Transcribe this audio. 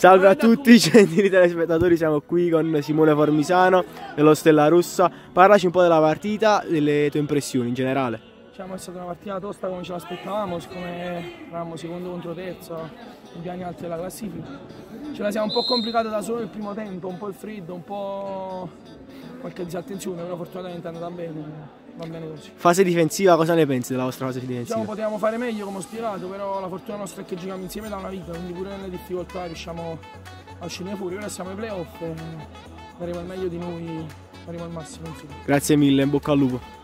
Salve a tutti, gentili telespettatori, siamo qui con Simone Formisano dello Stella Russa. Parlaci un po' della partita, delle tue impressioni in generale. Diciamo è stata una partita tosta come ce l'aspettavamo, siccome eravamo secondo contro terzo, i piani alti della classifica. Ce la siamo un po' complicata da solo il primo tempo, un po' il freddo, un po' qualche disattenzione, però fortunatamente è andata bene, va bene così. Fase difensiva, cosa ne pensi della vostra fase difensiva? Diciamo potevamo fare meglio come ho spiegato, però la fortuna nostra è che giochiamo insieme da una vita, quindi pure nelle difficoltà riusciamo a uscire fuori. Ora siamo ai playoff e daremo il meglio di noi, faremo al massimo insomma. Grazie mille, in bocca al lupo.